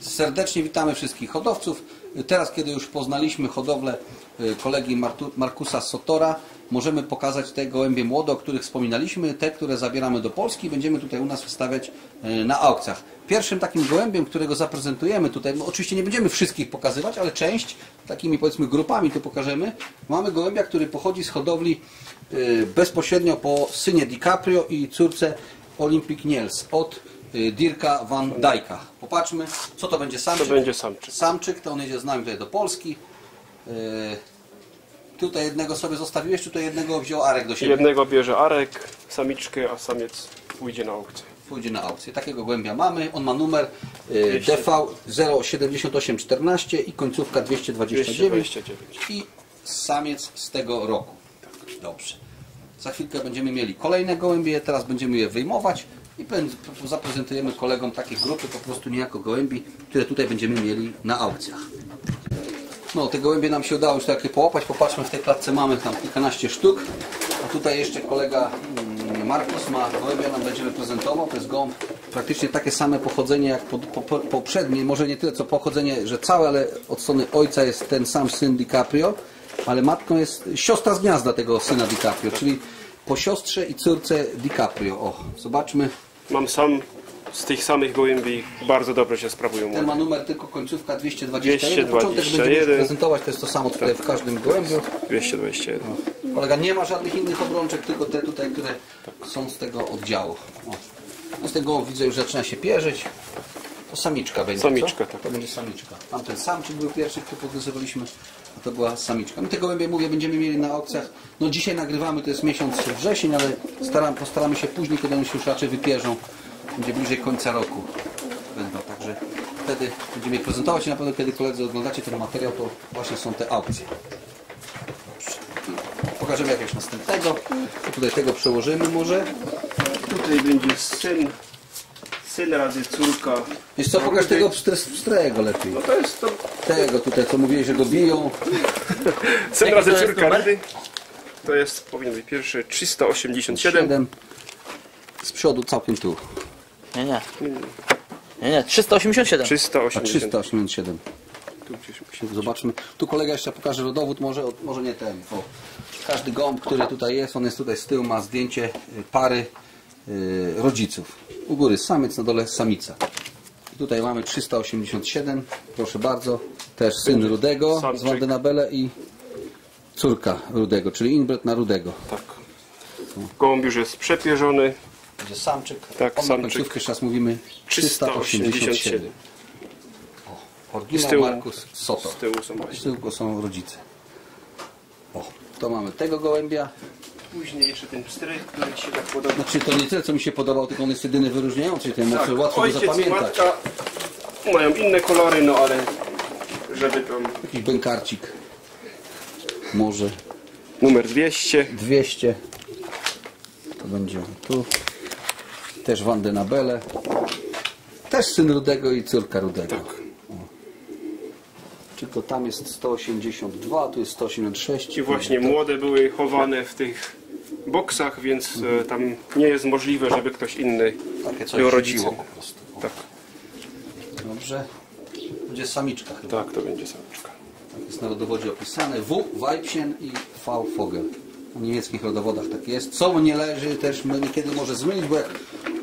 Serdecznie witamy wszystkich hodowców. Teraz, kiedy już poznaliśmy hodowlę y, kolegi Markusa Sotora, możemy pokazać te gołębie młode, o których wspominaliśmy, te, które zabieramy do Polski będziemy tutaj u nas wystawiać y, na aukcjach. Pierwszym takim gołębiem, którego zaprezentujemy tutaj, bo oczywiście nie będziemy wszystkich pokazywać, ale część, takimi powiedzmy grupami to pokażemy. Mamy gołębia, który pochodzi z hodowli y, bezpośrednio po synie DiCaprio i córce Olympic Niels od Dirka van Dijk'a. Popatrzmy, co to będzie samczyk. To będzie samczyk. Samczyk, to on jedzie z nami tutaj do Polski. Y, Tutaj jednego sobie zostawiłeś, tutaj jednego wziął Arek do siebie. Jednego bierze Arek, samiczkę, a samiec pójdzie na aukcję. Pójdzie na aukcję. Takiego gołębia mamy. On ma numer y, 200. DV 07814 i końcówka 229. 229. I samiec z tego roku. Dobrze. Za chwilkę będziemy mieli kolejne gołębie, teraz będziemy je wyjmować i zaprezentujemy kolegom takie grupy po prostu niejako gołębi, które tutaj będziemy mieli na aukcjach. No, te gołębie nam się udało już takie połapać. Popatrzmy, w tej klatce mamy tam kilkanaście sztuk. A tutaj jeszcze kolega mm, Markus ma gołębia, nam będziemy prezentował. To jest gołąb praktycznie takie same pochodzenie jak po, po, poprzednie. Może nie tyle co pochodzenie, że całe, ale od strony ojca jest ten sam syn DiCaprio, ale matką jest siostra z gniazda tego syna DiCaprio, czyli po siostrze i córce DiCaprio. O, zobaczmy. Mam sam z tych samych gołębi, bardzo dobrze się sprawują. Ten ma numer tylko końcówka 221. Początek 221. będziemy już prezentować, to jest to samo tutaj w każdym gołębiu. 221. Kolega nie ma żadnych innych obrączek, tylko te tutaj, które są z tego oddziału. No z tego widzę już zaczyna się pierzyć. To samiczka będzie. Samiczka, co? tak. To będzie samiczka. Tamten samczyk był pierwszy, który pokazywaliśmy, a to była samiczka. My te gołębie, mówię, będziemy mieli na aukcjach. No dzisiaj nagrywamy, to jest miesiąc wrzesień, ale staram, postaramy się później, kiedy one się już raczej wypierzą. Będzie bliżej końca roku. Będą, także wtedy będziemy je prezentować i na pewno kiedy koledzy oglądacie ten materiał, to właśnie są te aukcje. Pokażemy jakiegoś następnego. Tutaj tego przełożymy może. Tutaj będzie syn, syn razy córka. Wiesz co, pokaż tego pstre- pstrego lepiej. No to jest to Tego tutaj, co mówiłeś, że go biją. syn razy córka rady. To jest, powinien być pierwszy, 387. 7. Z przodu całkiem tu. Nie, nie. Nie, nie, 387. A 380. 387. Tu gdzieś. Zobaczmy. Tu kolega jeszcze pokaże rodowód, może, może nie ten. Bo każdy gąb, który tutaj jest, on jest tutaj z tyłu, ma zdjęcie y, pary rodziców. U góry samiec, na dole samica. I tutaj mamy 387, proszę bardzo. Też syn Rudego z Samczyk. Wandenabele i córka Rudego, czyli inbred na Rudego. Tak. Gołąb już jest przepierzony. Będzie samczyk. Tak, On samczyk. końcówkę, jeszcze raz mówimy, 387. 387. O, Oryginał Z tyłu- Markus Soto. Z tyłu są Z tyłu są rodzice. O, to mamy tego gołębia. Później jeszcze ten pstryk, który ci się tak podoba. Znaczy to nie tyle, co mi się podobał, tylko on jest jedyny wyróżniający ten, Tak, łatwo go ojciec i zapamiętać. matka mają inne kolory, no ale żeby tam Jakiś bękarcik. Może numer 200. 200. To będzie tu. Też Wandenabele. Też syn Rudego i córka Rudego. Tak. Tylko tam jest 182, tu jest 186. I właśnie młode były chowane w tych boksach, więc e, tam nie jest możliwe, żeby ktoś inny Takie coś był rodziło rodzicem. po prostu. Tak, Dobrze. Będzie samiczka chyba. tak, to będzie samiczka. Tak jest na rodowodzie opisane. W. Weibchen i V. Vogel. W niemieckich rodowodach tak jest. Co nie leży też niekiedy może zmylić, bo jak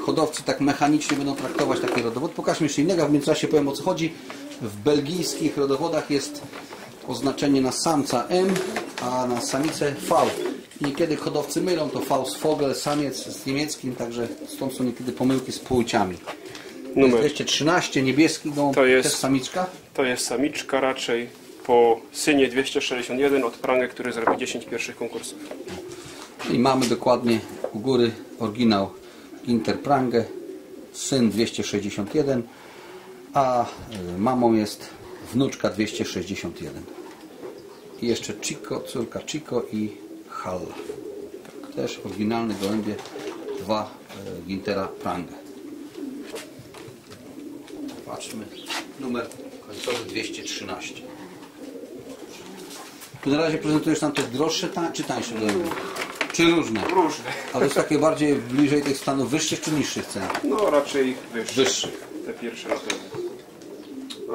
hodowcy tak mechanicznie będą traktować taki rodowód. Pokażmy jeszcze innego, w międzyczasie powiem o co chodzi. W belgijskich rodowodach jest oznaczenie na samca M, a na samicę V. Niekiedy hodowcy mylą to V z Vogel, samiec z niemieckim, także stąd są niekiedy pomyłki z płciami. Numer 213, niebieski gołąb, To jest- też samiczka. to jest samiczka raczej po synie 261 od prangę, który zrobi 10 pierwszych konkursów. I mamy dokładnie u góry oryginał Interprange, syn 261, a y, mamą jest wnuczka 261. I jeszcze Chico, córka Chico i Halla. Też oryginalne gołębie, dwa y, Gintera Prange. Patrzmy, numer końcowy 213. Tu na razie prezentujesz nam te droższe ta, czy tańsze gołębie? Czy różne? Różne. A to jest takie bardziej bliżej tych stanów wyższych czy niższych cen? No raczej wyższe. Wyższych. Te pierwsze pewno.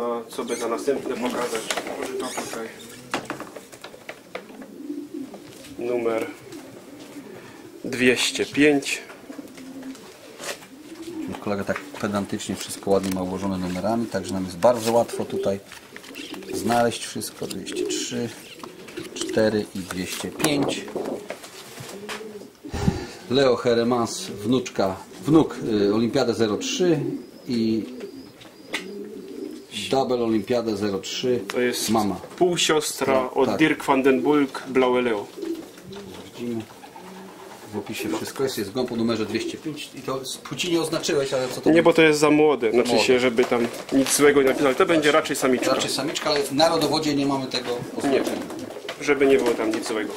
A co by na następne pokazać? Może to tutaj. Numer 205. Kolega tak pedantycznie wszystko ładnie ma ułożone numerami, także nam jest bardzo łatwo tutaj znaleźć wszystko. 203, 4 i 205. Leo Heremans, wnuczka, wnuk y, Olimpiada 03 i Double Olimpiada 03 To jest mama. półsiostra Tak, od tak. Dirk van den Bulk, Blaue Leo. Widzimy. W opisie wszystko jest, jest gąb o numerze 205 i to z płci nie oznaczyłeś, ale co to Nie, bo to jest za młode. Znaczy młode. się, żeby tam nic złego nie napisać. To będzie raczej samiczka. Raczej samiczka, ale na rodowodzie nie mamy tego oznaczenia. Żeby nie było tam nic złego.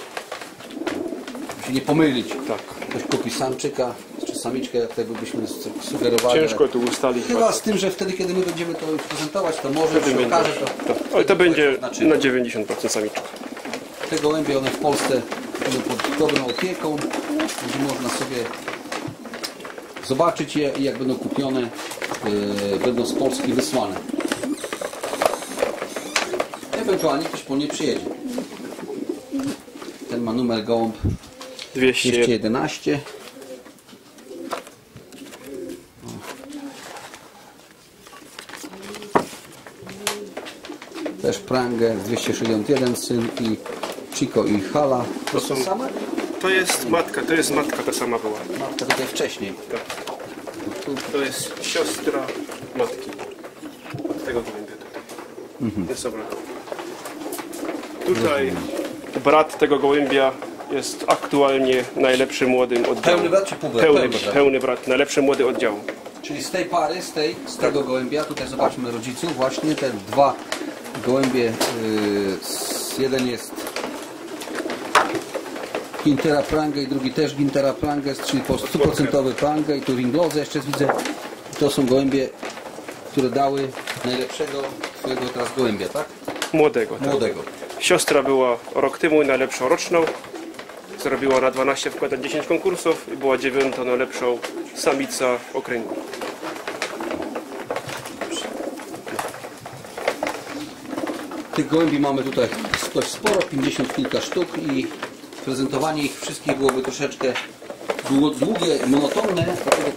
Się nie pomylić. Tak. Ktoś kupi samczyka czy samiczkę, jak tego byśmy sugerowali. Ciężko tu ustalić. Chyba z tym, że wtedy, kiedy my będziemy to już prezentować, to może Wtedy się okaże, to Tak. Ale to będzie znaczy, na 90% samiczka. te gołębie, one w Polsce będą pod dobrą opieką. Będzie można sobie zobaczyć je i jak będą kupione, yy, będą z Polski wysłane. Ewentualnie ktoś po nie przyjedzie. Ten ma numer gołąb 200. 211. Prangę 261 syn i Chico i Hala. To są same? To jest matka, to jest matka ta sama była. Matka tutaj wcześniej. Tak. To jest siostra matki. Tego gołębia tutaj. Mhm. Jest dobra. Tutaj brat tego gołębia jest aktualnie najlepszy młodym oddziału. Pełny brat czy pół brat? Pełny, Pełny brat. pełny brat, najlepszy młody oddziału. Czyli z tej pary, z, tej, z tego gołębia, tutaj zobaczmy rodziców, właśnie te dwa gołębie, s- jeden jest Gintera Prangę i drugi też Gintera Prangę, czyli po 100% Prangę i tu Ringlozę jeszcze widzę. To są gołębie, które dały najlepszego twojego teraz gołębia, tak? Młodego. Tak. Młodego. Siostra była rok temu najlepszą roczną. Zrobiła na 12 wkładać 10 konkursów i była dziewiątą najlepszą samica okręgu. Tych gołębi mamy tutaj dość sporo, 50 kilka sztuk i prezentowanie ich wszystkich byłoby troszeczkę dłu- długie, monotonne, dlatego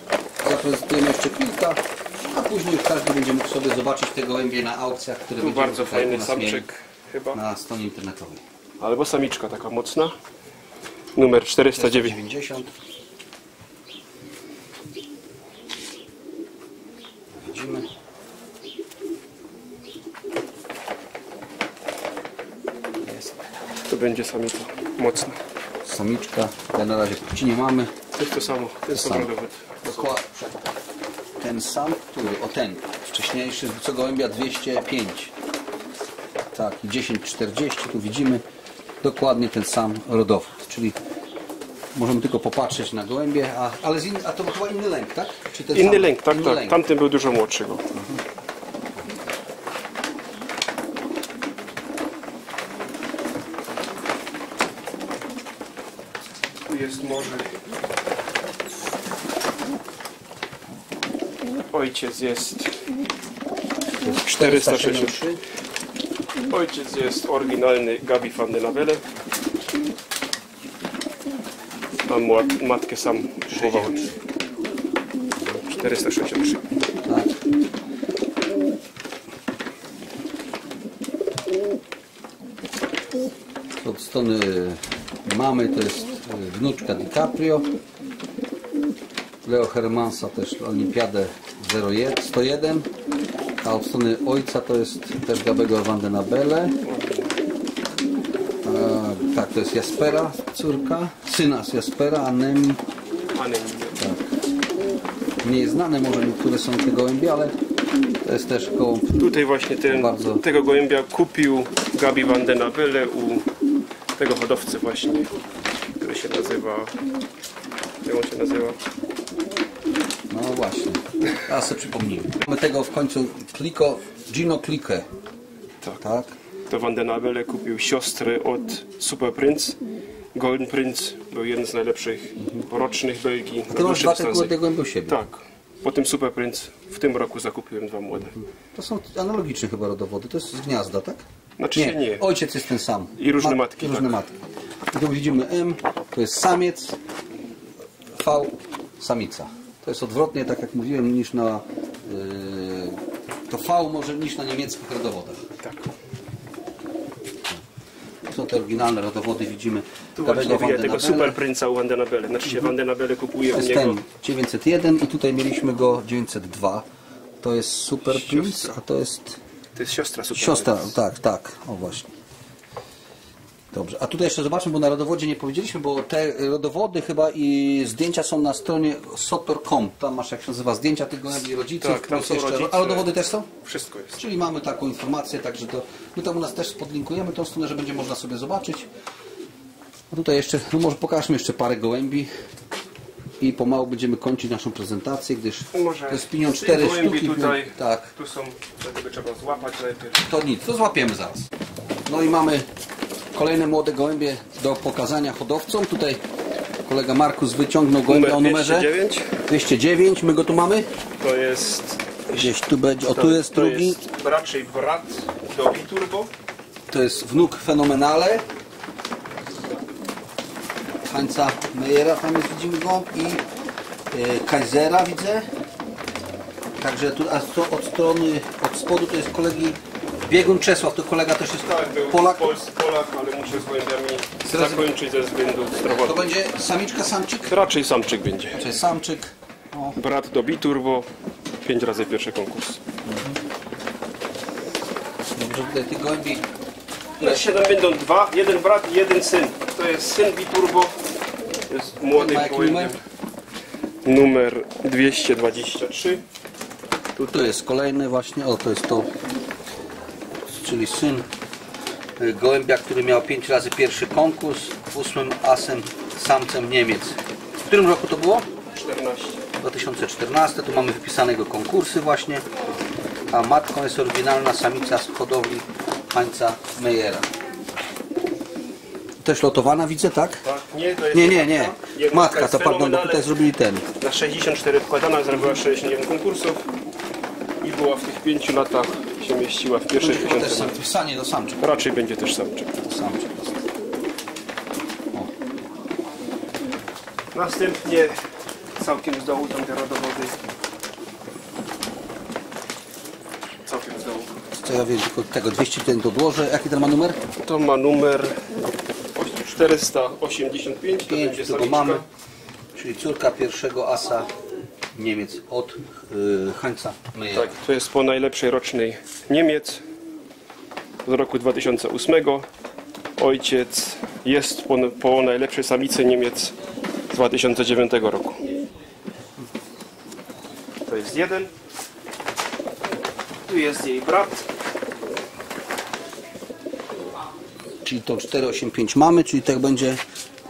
zaprezentujemy jeszcze kilka, a później każdy będzie mógł sobie zobaczyć te gołębie na aukcjach, które Tu będziemy bardzo tutaj u fajny nas samczyk chyba. na stronie internetowej. Albo samiczka taka mocna. Numer 409. 90. będzie samica. Mocna. samiczka, ja na razie płci nie mamy. To jest to samo. Ten sam samo. rodowód. Dokładnie. Ten sam, który, o ten, wcześniejszy, co gołębia 205. Tak, i 1040, tu widzimy dokładnie ten sam rodowód, czyli możemy tylko popatrzeć na gołębie, a, ale z in, a to był chyba inny lęk, tak? Inny sam? lęk, tak, Inny tak. lęk. Tamten był dużo młodszego. Tu jest może. Ojciec jest 463. Ojciec jest oryginalny Gabi van de. A mła- matkę sam chował. 463. Tak. To Od strony mamy to jest wnuczka DiCaprio. Leo Hermansa też Olimpiadę 01 101. A od strony ojca to jest też Gabego Van den Abele. A, Tak, to jest Jaspera, córka. Syna z Jaspera, Anemi. Anemi. Mniej znane może niektóre są te gołębie, ale to jest też gołąb Tutaj właśnie ten, Bardzo. tego gołębia kupił Gabi van den Abele u tego hodowcy właśnie, Jak on się nazywa? No właśnie, teraz sobie przypomnijmy. Mamy tego w końcu Kliko, Gino Clique, Tak. tak? To van den Abele kupił siostrę od Super Prince. Golden Prince był jeden z najlepszych rocznych Belgii. Ty masz dwa te kurde głębi u siebie. Tak. Potem Super Prince W tym roku zakupiłem dwa młode. To są analogiczne chyba rodowody, to jest z gniazda, tak? Znaczy się nie. Ojciec jest ten sam. I różne matki, I różne tak. matki. I tu widzimy M, to jest samiec, V, samica. To jest odwrotnie, tak jak mówiłem, niż na... Yy, to V może niż na niemieckich rodowodach. Tak. Są te oryginalne rodowody, widzimy. Tu właśnie widzę tego den Abele. super princa u Vandenabele. Znaczy się Vandenabele kupuje To u jest niego. ten 901 i tutaj mieliśmy go 902. To jest Super Prince, a to jest To jest siostra super siostra, tak, tak, o właśnie. Dobrze, a tutaj jeszcze zobaczmy, bo na rodowodzie nie powiedzieliśmy, bo te rodowody chyba i zdjęcia są na stronie sotor.com. Tam masz, jak się nazywa, zdjęcia tych gołębi rodziców. Tak, tam są jeszcze, rodzice. A rodowody też są? Wszystko jest. Czyli mamy taką informację, także to my tam u nas też podlinkujemy tą stronę, że będzie można sobie zobaczyć. A tutaj jeszcze, no może pokażmy jeszcze parę gołębi i pomału będziemy kończyć naszą prezentację, gdyż Może to jest cztery sztuki. tutaj, Tak, tu są, dlatego trzeba złapać najpierw. to nic, to złapiemy zaraz. No i mamy kolejne młode gołębie do pokazania hodowcom. Tutaj kolega Markus wyciągnął gołębia o numerze 209 209. My go tu mamy? to jest, Gdzieś tu będzie. O, tu jest to drugi. jest raczej brat do Biturbo. To jest wnuk Fenomenale. Hańca Mejera, tam jest widzimy go i e, Kaisera widzę. Także tu a od strony, od spodu to jest kolegi Biegun Czesław, to kolega też jest Tak, był Polak. Pols, Polak, ale muszę z gołębiami Zrezygn- zakończyć ze względów To zdrowotnych. będzie samiczka, samczyk? Raczej samczyk będzie. To jest samczyk. O, Brat do Biturbo, pięć razy pierwszy konkurs. dobrze, tutaj tych gołębi. Na 7 będą dwa, jeden brat i jeden syn. To jest syn Biturbo, jest młodym Ma jaki gołębiem. Numer 223. Tu jest kolejny właśnie, o to jest to, czyli syn y, gołębia, który miał 5 razy pierwszy konkurs, ósmym asem, samcem Niemiec. W którym roku to było? 14. 2014, tu mamy wypisane jego konkursy właśnie, a matką jest oryginalna samica z hodowli Hańca Mejera. Też lotowana widzę, tak? Tak, nie, to jest Nie, nie, nie. Matka, jest to pardon, bo tutaj zrobili ten. Na 64 wkładana, zrobiła 61 konkursów i była w tych 5 latach się mieściła w pierwszej tysiące. sam, wpisanie do samczyk. Raczej będzie też samczyk. Następnie całkiem z dołu tam te rodowody. Całkiem z dołu. Co ja wiem, tylko tego 201 odłożę. Jaki ten ma numer? To ma numer 485, to 5, będzie samiczka. mamy. Czyli córka pierwszego asa Niemiec od y, Hańca Mejera. Tak, to jest po najlepszej rocznej Niemiec z roku 2008. Ojciec jest po, po najlepszej samicy Niemiec z 2009 roku. To jest jeden. Tu jest jej brat. Czyli to 485 mamy, czyli tak będzie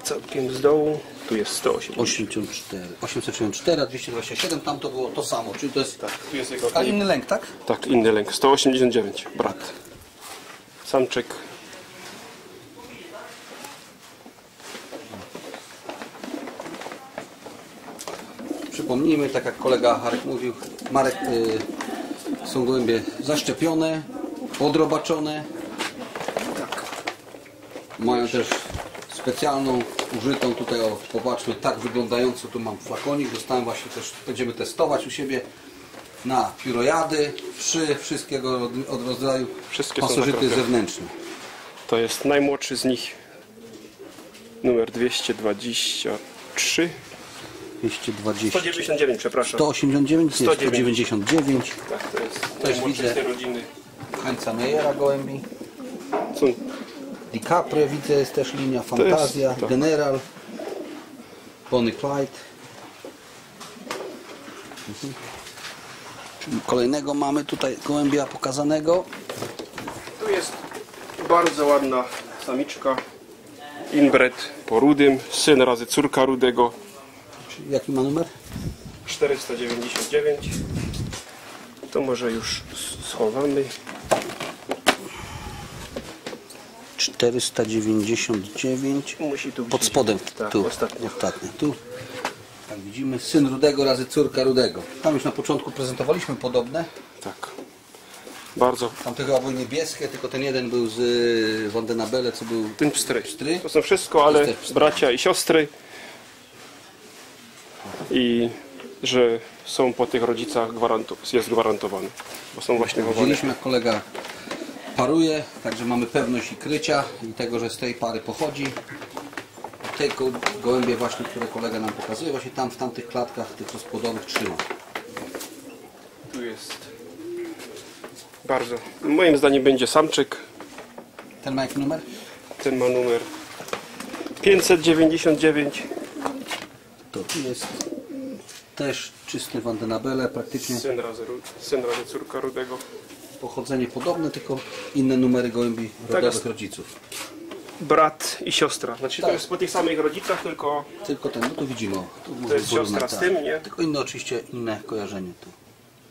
Całkiem z dołu. Tu jest 108. 84, 864, a 227, tam to było to samo, czyli to jest... Tak, tu jest jego Ale inny lęk, tak? Tak, inny lęk. 189, brat. Samczyk. Przypomnijmy, tak jak kolega Marek mówił, Marek, y, są gołębie zaszczepione, odrobaczone. Mają też specjalną, użytą tutaj, o, popatrzmy, tak wyglądający, tu mam flakonik, dostałem właśnie też, będziemy testować u siebie na piórojady, wszy, wszystkiego od, od rodzaju Wszystkie pasożyty zewnętrzne. To jest najmłodszy z nich. Numer 223. 220, 199, przepraszam. 189, nie, 190. 199, Tak, to jest Też widzę. rodziny. Hańca Mejera gołębi. Są DiCaprio widzę, jest też linia, Fantazja, tak. General, Bonnie Clyde. Mhm. Kolejnego mamy tutaj gołębia pokazanego. Tu jest bardzo ładna samiczka. Inbred po rudym, syn razy córka rudego. Jaki ma numer? 499. To może już schowamy. 499. Musi tu Pod spodem. Tak, tu. ostatnio. Ostatnio. Tu. Tak widzimy syn Rudego razy córka Rudego. Tam już na początku prezentowaliśmy podobne. Tak. Bardzo. Tamte chyba były niebieskie, tylko ten jeden był z y, Wandenabele, co był Ten pstry. Pstry? To są wszystko, ale bracia i siostry. I że są po tych rodzicach gwarantów, jest gwarantowane. Bo są właśnie. Widzieliśmy jak kolega paruje, także mamy pewność i krycia i tego, że z tej pary pochodzi. Te go- gołębie właśnie, które kolega nam pokazuje, właśnie tam w tamtych klatkach tych rozpłodowych trzyma. Tu jest bardzo. Moim zdaniem będzie samczyk. Ten ma jaki numer? Ten ma numer 599. To tu jest też czysty Wandenabele, praktycznie Syn razy, syn razy córka Rudego. Pochodzenie podobne, tylko inne numery gołębi rodowych jest. rodziców. Brat i siostra. Znaczy Tak. to jest po tych samych rodzicach, tylko Tylko ten, no to widzimy. Tu można jest siostra z tak. tym, nie? Tylko inne oczywiście, inne kojarzenie tu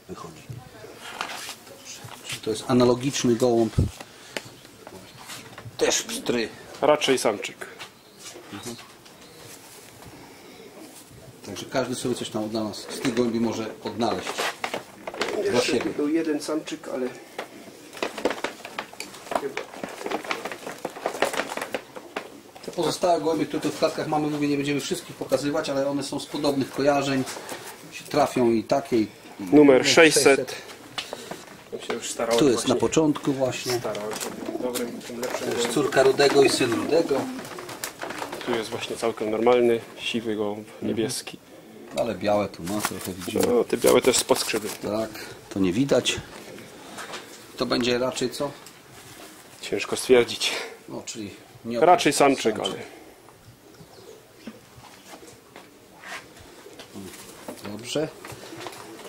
wychodzi. Dobrze. Czyli to jest analogiczny gołąb. Też pstry. raczej samczyk. Także każdy sobie coś tam dla nas z tych gołębi może odnaleźć. Dla siebie. Był jeden samczyk, ale Te pozostałe gołębie, które tu w klatkach mamy, mówię, nie będziemy wszystkich pokazywać, ale one są z podobnych kojarzeń. Się trafią i takie. I, numer 600. Ja się już starałem Tu jest na właśnie. początku właśnie. Starałem się tym dobrym, tym lepszym. Też córka Rudego i syn Rudego. Tu jest właśnie całkiem normalny, siwy gołąb, niebieski. Ale białe tu ma, trochę widzimy. No, te białe też spod. Tak, to nie widać. To będzie raczej co? Ciężko stwierdzić. No, czyli nie Raczej samczyk, ale Dobrze.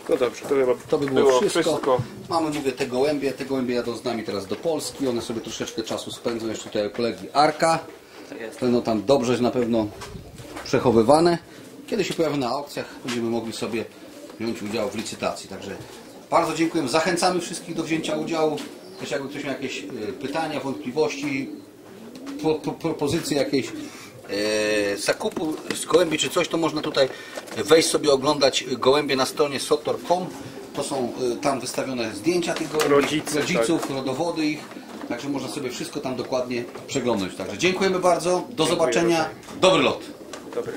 no dobrze, to chyba To by było, wszystko. Mamy, mówię, te gołębie. Te gołębie jadą z nami teraz do Polski. One sobie troszeczkę czasu spędzą jeszcze tutaj kolegi Arka. Będą tam dobrze na pewno przechowywane. Kiedy się pojawią na aukcjach, będziemy mogli sobie wziąć udział w licytacji. Także bardzo dziękuję. Zachęcamy wszystkich do wzięcia udziału. Też jakby ktoś miał jakieś e, pytania, wątpliwości, pro, pro, propozycje jakiejś e, zakupu z gołębi czy coś, to można tutaj wejść sobie oglądać gołębie na stronie sotor.com. To są e, tam wystawione zdjęcia tych gołębi, Rodzice, rodziców, rodowody ich. Także można sobie wszystko tam dokładnie przeglądać. Także dziękujemy bardzo. Do zobaczenia. Dobry lot. Dobry.